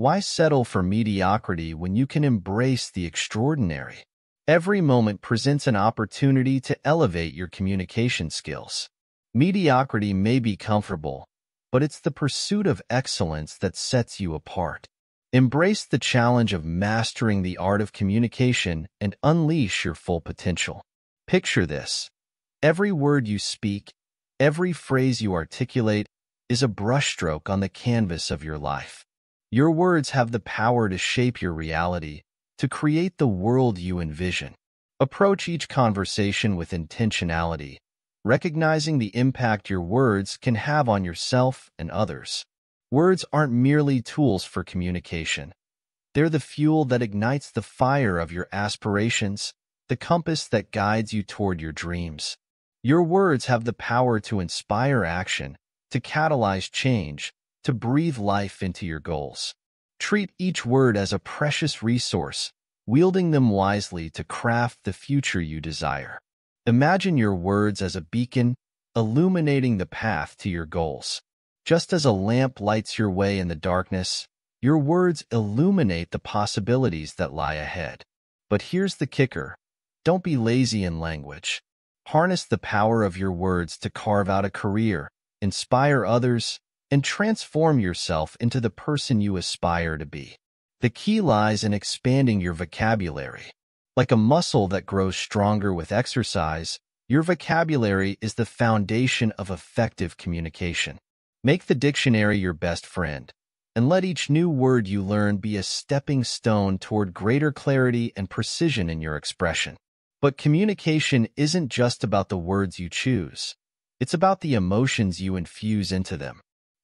Why settle for mediocrity when you can embrace the extraordinary? Every moment presents an opportunity to elevate your communication skills. Mediocrity may be comfortable, but it's the pursuit of excellence that sets you apart. Embrace the challenge of mastering the art of communication and unleash your full potential. Picture this. Every word you speak, every phrase you articulate is a brushstroke on the canvas of your life. Your words have the power to shape your reality, to create the world you envision. Approach each conversation with intentionality, recognizing the impact your words can have on yourself and others. Words aren't merely tools for communication. They're the fuel that ignites the fire of your aspirations, the compass that guides you toward your dreams. Your words have the power to inspire action, to catalyze change, to breathe life into your goals. Treat each word as a precious resource, wielding them wisely to craft the future you desire. Imagine your words as a beacon, illuminating the path to your goals. Just as a lamp lights your way in the darkness, your words illuminate the possibilities that lie ahead. But here's the kicker. Don't be lazy in language. Harness the power of your words to carve out a career, inspire others, and transform yourself into the person you aspire to be. The key lies in expanding your vocabulary. Like a muscle that grows stronger with exercise, your vocabulary is the foundation of effective communication. Make the dictionary your best friend, and let each new word you learn be a stepping stone toward greater clarity and precision in your expression. But communication isn't just about the words you choose. It's about the emotions you infuse into them.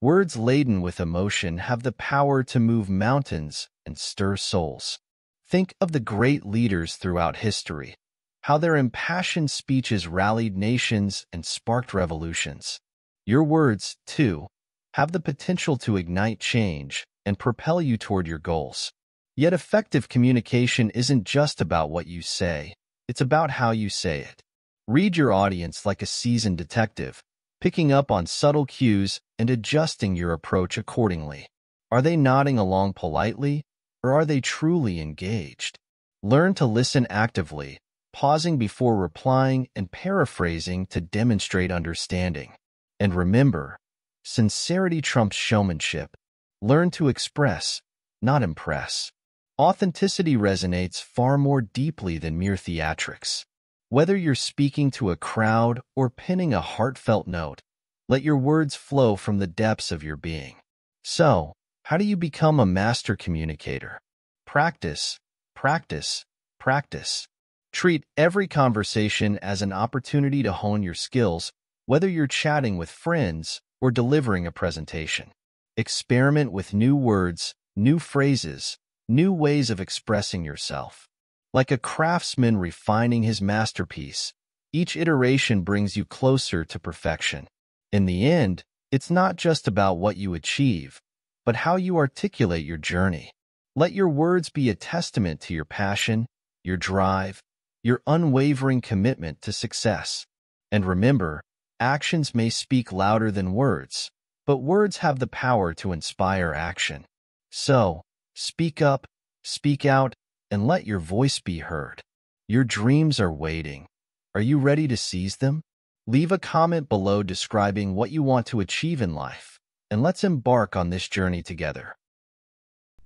Words laden with emotion have the power to move mountains and stir souls. Think of the great leaders throughout history, how their impassioned speeches rallied nations and sparked revolutions. Your words, too, have the potential to ignite change and propel you toward your goals. Yet effective communication isn't just about what you say, it's about how you say it. Read your audience like a seasoned detective, picking up on subtle cues and adjusting your approach accordingly. Are they nodding along politely, or are they truly engaged? Learn to listen actively, pausing before replying and paraphrasing to demonstrate understanding. And remember, sincerity trumps showmanship. Learn to express, not impress. Authenticity resonates far more deeply than mere theatrics. Whether you're speaking to a crowd or penning a heartfelt note, let your words flow from the depths of your being. So, how do you become a master communicator? Practice, practice, practice. Treat every conversation as an opportunity to hone your skills, whether you're chatting with friends or delivering a presentation. Experiment with new words, new phrases, new ways of expressing yourself. Like a craftsman refining his masterpiece, each iteration brings you closer to perfection. In the end, it's not just about what you achieve, but how you articulate your journey. Let your words be a testament to your passion, your drive, your unwavering commitment to success. And remember, actions may speak louder than words, but words have the power to inspire action. So, speak up, speak out, and let your voice be heard. Your dreams are waiting. Are you ready to seize them? Leave a comment below describing what you want to achieve in life, and let's embark on this journey together.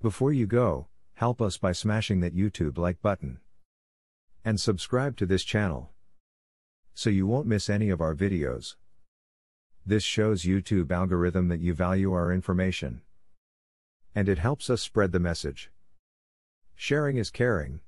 Before you go, help us by smashing that YouTube like button. And subscribe to this channel. So you won't miss any of our videos. This shows YouTube algorithm that you value our information. And it helps us spread the message. Sharing is caring.